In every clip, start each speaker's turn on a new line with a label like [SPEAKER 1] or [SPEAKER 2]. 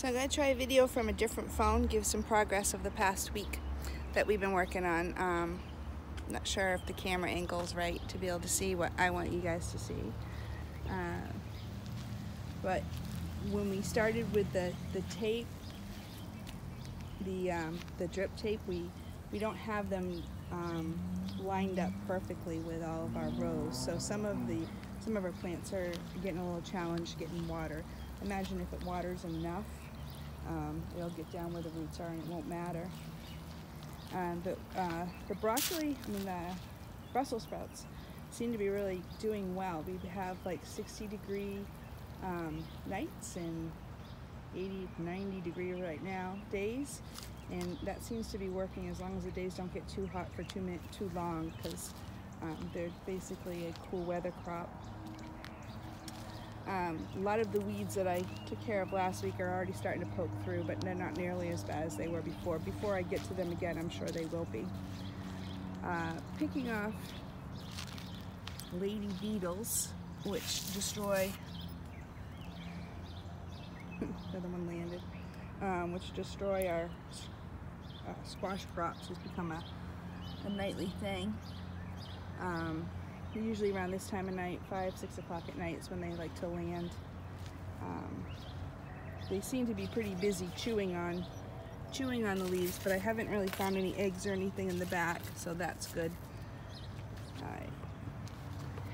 [SPEAKER 1] So I'm going to try a video from a different phone, give some progress of the past week that we've been working on. Um, not sure if the camera angle's right to be able to see what I want you guys to see. Uh, but when we started with the, the tape, the, um, the drip tape, we, we don't have them um, lined up perfectly with all of our rows. So some of the some of our plants are getting a little challenged getting water. Imagine if it waters enough, um, it'll get down where the roots are and it won't matter. Uh, the broccoli, I mean the Brussels sprouts, seem to be really doing well. We have like 60 degree um, nights and 80, 90 degree right now days, and that seems to be working as long as the days don't get too hot for too minute, too long because um, they're basically a cool weather crop. Um, a lot of the weeds that I took care of last week are already starting to poke through, but they're not nearly as bad as they were before. Before I get to them again, I'm sure they will be. Uh, picking off lady beetles, which destroy, the one landed, um, which destroy our uh, squash crops has become a, a nightly thing. Um, usually around this time of night, 5, 6 o'clock at night is when they like to land. Um, they seem to be pretty busy chewing on chewing on the leaves, but I haven't really found any eggs or anything in the back, so that's good. I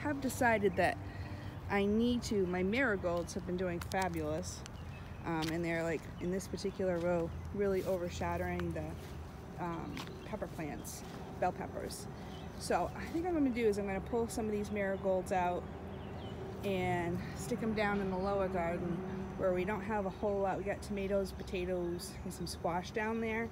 [SPEAKER 1] have decided that I need to, my marigolds have been doing fabulous, um, and they're like, in this particular row, really overshadowing the um, pepper plants, bell peppers. So I think I'm gonna do is I'm gonna pull some of these marigolds out and stick them down in the lower garden where we don't have a whole lot. We got tomatoes, potatoes, and some squash down there.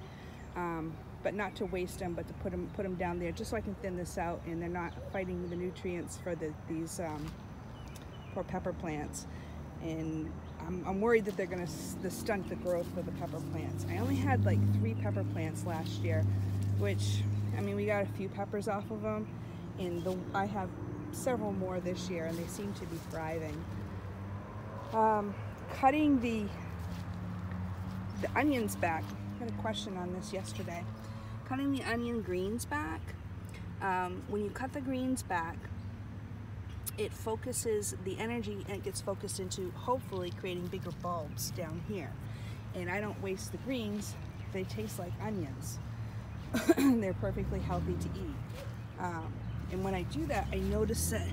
[SPEAKER 1] Um, but not to waste them, but to put them put them down there just so I can thin this out and they're not fighting the nutrients for the, these um, poor pepper plants. And I'm, I'm worried that they're gonna the stunt the growth of the pepper plants. I only had like three pepper plants last year, which I mean, we got a few peppers off of them, and the, I have several more this year, and they seem to be thriving. Um, cutting the the onions back. I had a question on this yesterday. Cutting the onion greens back. Um, when you cut the greens back, it focuses the energy and it gets focused into hopefully creating bigger bulbs down here. And I don't waste the greens. They taste like onions. they're perfectly healthy to eat. Um, and when I do that, I notice that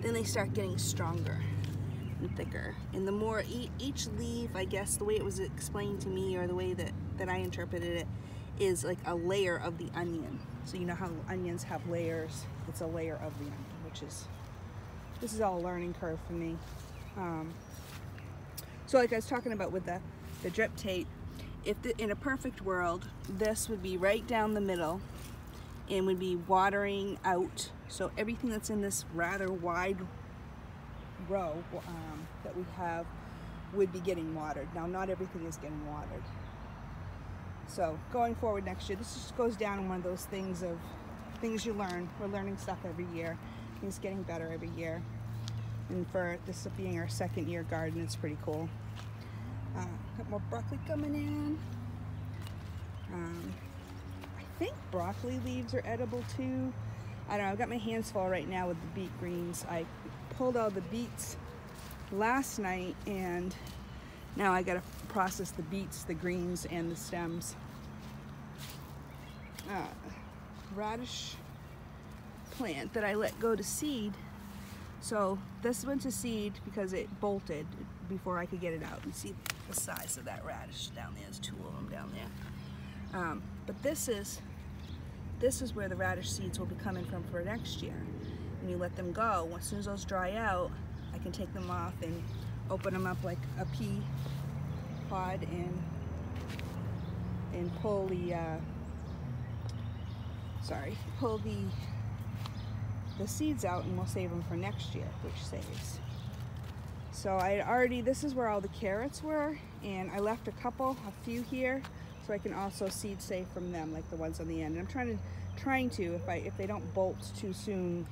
[SPEAKER 1] then they start getting stronger and thicker. And the more e each leaf, I guess the way it was explained to me or the way that, that I interpreted it is like a layer of the onion. So you know how onions have layers? It's a layer of the onion, which is, this is all a learning curve for me. Um, so like I was talking about with the, the drip tape, if the, in a perfect world, this would be right down the middle and would be watering out. So everything that's in this rather wide row um, that we have would be getting watered. Now, not everything is getting watered. So going forward next year, this just goes down in one of those things of things you learn. We're learning stuff every year. Things getting better every year. And for this being our second year garden, it's pretty cool. Uh, got more broccoli coming in. Um, I think broccoli leaves are edible too. I don't know, I've got my hands full right now with the beet greens. I pulled all the beets last night and now I gotta process the beets, the greens, and the stems. Uh, radish plant that I let go to seed. So this went to seed because it bolted before I could get it out. You see the size of that radish down there. There's two of them down there. Um, but this is this is where the radish seeds will be coming from for next year. And you let them go. As soon as those dry out, I can take them off and open them up like a pea pod and and pull the uh, sorry pull the the seeds out and we'll save them for next year which saves so I already, this is where all the carrots were, and I left a couple, a few here, so I can also seed save from them, like the ones on the end. And I'm trying to, trying to, if I, if they don't bolt too soon,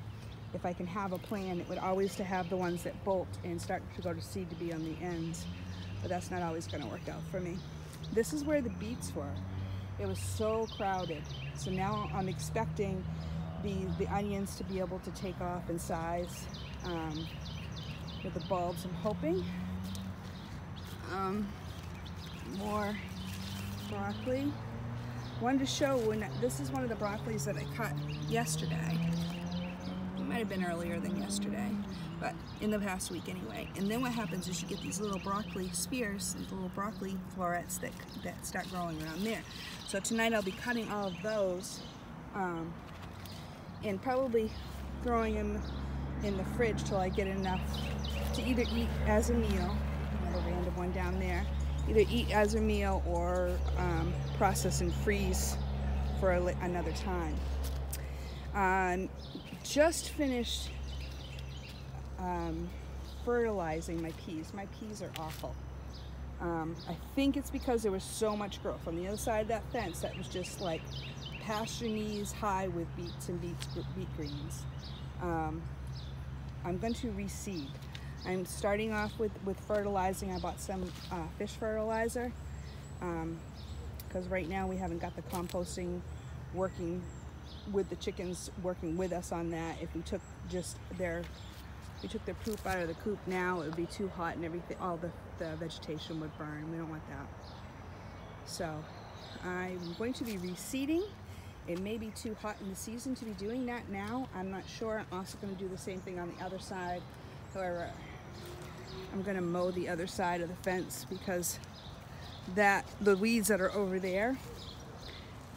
[SPEAKER 1] if I can have a plan, it would always to have the ones that bolt and start to go to seed to be on the ends. but that's not always gonna work out for me. This is where the beets were. It was so crowded. So now I'm expecting the, the onions to be able to take off in size um, with the bulbs, I'm hoping. Um, more broccoli. Wanted to show when this is one of the broccolis that I cut yesterday. It might have been earlier than yesterday, but in the past week anyway. And then what happens is you get these little broccoli spears, these little broccoli florets that, that start growing around there. So tonight I'll be cutting all of those um, and probably throwing them in the fridge till I get enough to either eat as a meal, another random one down there, either eat as a meal or um, process and freeze for a, another time. Um, just finished um, fertilizing my peas. My peas are awful. Um, I think it's because there was so much growth on the other side of that fence that was just like past your knees high with beets and beet, beet greens. Um, I'm going to reseed. I'm starting off with, with fertilizing. I bought some uh, fish fertilizer because um, right now we haven't got the composting working with the chickens working with us on that. If we took just their, we took their poop out of the coop now, it would be too hot and everything, all the, the vegetation would burn. We don't want that. So I'm going to be reseeding. It may be too hot in the season to be doing that now. I'm not sure. I'm also going to do the same thing on the other side. However, I'm going to mow the other side of the fence because that the weeds that are over there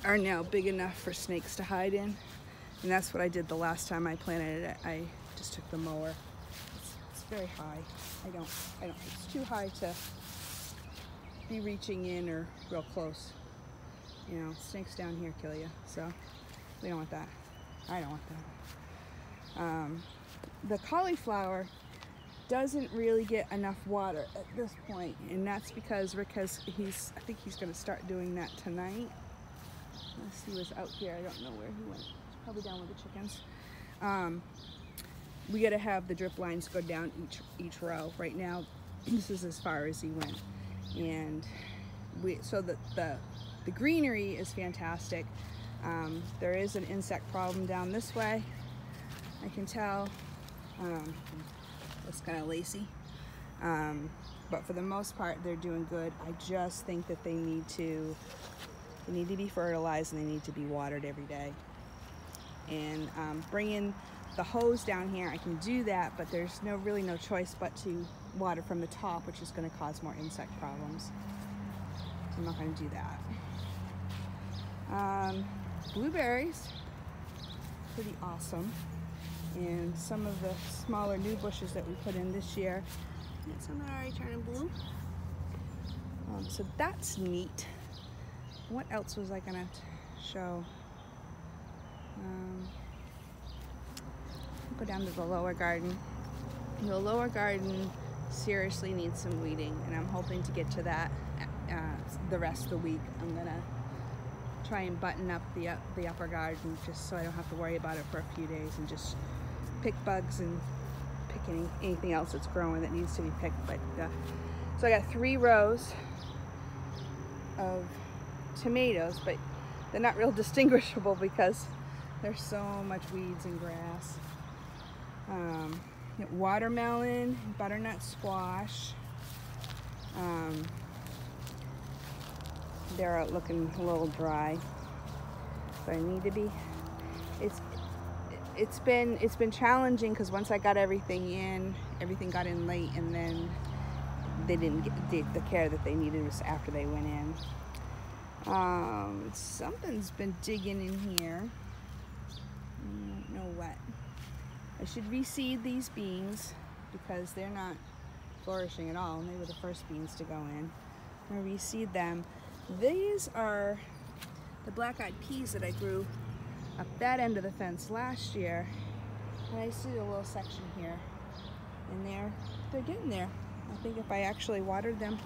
[SPEAKER 1] are now big enough for snakes to hide in. And that's what I did the last time I planted it. I just took the mower. It's, it's very high. I don't, I don't, it's too high to be reaching in or real close. You know, snakes down here kill you. So we don't want that. I don't want that. Um, the cauliflower doesn't really get enough water at this point and that's because Rick has he's I think he's gonna start doing that tonight unless he was out here I don't know where he went he's probably down with the chickens um, we got to have the drip lines go down each each row right now this is as far as he went and we so that the the greenery is fantastic um, there is an insect problem down this way I can tell um, it's kind of lacy. Um, but for the most part, they're doing good. I just think that they need to they need to be fertilized and they need to be watered every day. And um, bringing the hose down here, I can do that, but there's no really no choice but to water from the top, which is going to cause more insect problems. So I'm not going to do that. Um, blueberries, pretty awesome and some of the smaller new bushes that we put in this year. And some are already turning blue. Um, so that's neat. What else was I gonna show? Um, go down to the lower garden. The lower garden seriously needs some weeding and I'm hoping to get to that uh, the rest of the week. I'm gonna try and button up the, the upper garden just so I don't have to worry about it for a few days and just pick bugs and pick any, anything else that's growing that needs to be picked. But uh, So I got three rows of tomatoes, but they're not real distinguishable because there's so much weeds and grass. Um, watermelon, butternut squash. Um, they're looking a little dry. So I need to be, it's it's been it's been challenging because once I got everything in, everything got in late, and then they didn't get the, care that they needed was after they went in. Um, something's been digging in here. I don't know what. I should reseed these beans because they're not flourishing at all, and they were the first beans to go in. I'm gonna reseed them. These are the black-eyed peas that I grew up that end of the fence last year. And I see a little section here. And they're, they're getting there. I think if I actually watered them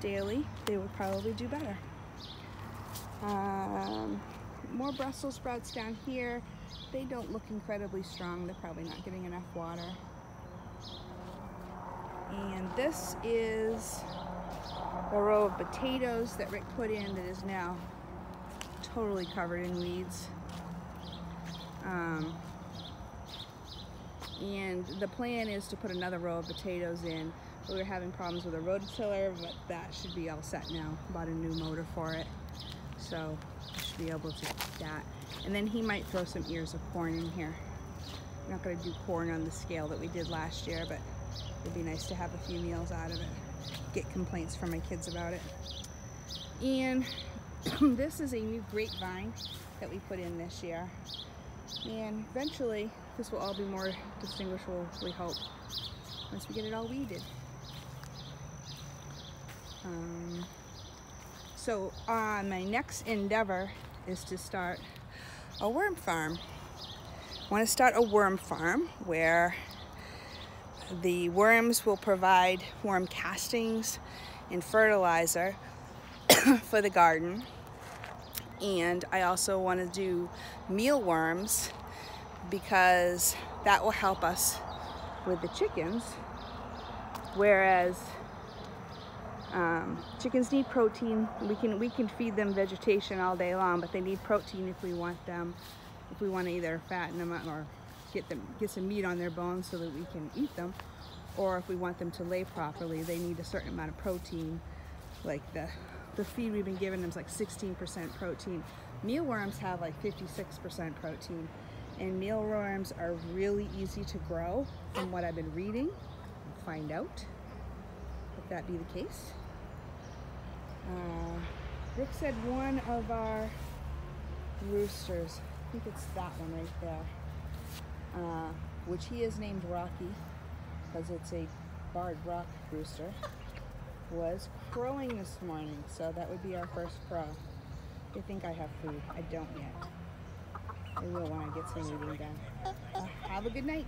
[SPEAKER 1] daily, they would probably do better. Um, more Brussels sprouts down here. They don't look incredibly strong. They're probably not getting enough water. And this is a row of potatoes that Rick put in that is now totally covered in weeds. Um, and the plan is to put another row of potatoes in. We were having problems with a rototiller, but that should be all set now. Bought a new motor for it. So I should be able to do that. And then he might throw some ears of corn in here. I'm not gonna do corn on the scale that we did last year, but it'd be nice to have a few meals out of it. Get complaints from my kids about it. And this is a new grapevine that we put in this year. And eventually, this will all be more distinguishable, we hope, once we get it all weeded. Um, so uh, my next endeavor is to start a worm farm. I want to start a worm farm where the worms will provide worm castings and fertilizer for the garden. And I also want to do mealworms because that will help us with the chickens. Whereas um, chickens need protein. We can we can feed them vegetation all day long, but they need protein if we want them, if we want to either fatten them or get them get some meat on their bones so that we can eat them, or if we want them to lay properly, they need a certain amount of protein. Like the the feed we've been giving them is like 16% protein. Mealworms have like 56% protein, and mealworms are really easy to grow. From what I've been reading, find out if that be the case. Uh, Rick said one of our roosters, I think it's that one right there, uh, which he has named Rocky because it's a barred rock rooster, was crowing this morning. So that would be our first crow. I think I have food. I don't yet. I will when I get some eating done. Uh, have a good night.